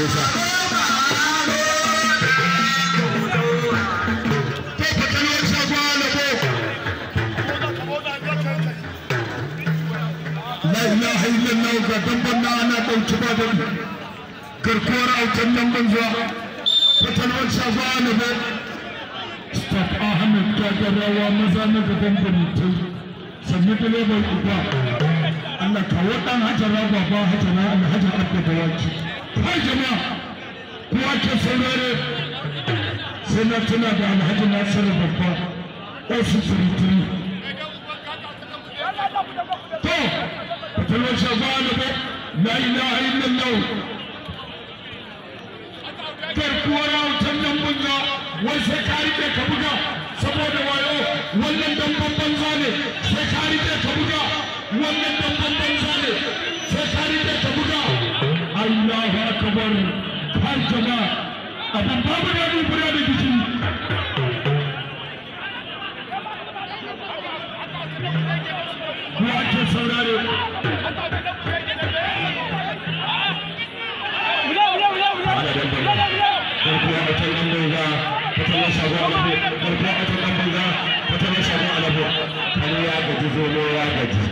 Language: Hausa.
Yes, sir. La ilaha illallah ga damban na ana ɗauki ba da garkuwar autan nan banza fatalwar shafa ba staff ahmed gagarawa maza na gaban banitai sannu direban uba. Allah kawo ɗan hajara baba hajara alhaji abda da waki. Kai jama'a kowa ke saurare. Sai na alhaji nasiru babba tiritiri shafa na ba la ilaha illallah garkuwar autan nan banza wai sai ka riƙe ka buga saboda wayo wannan damban banza ne sai ka riƙe ka buga wannan damban banza ne sai ka riƙe ka buga Allahu akbar har jama'a abin babu da fura da gishi ko ake saurare ji zo ne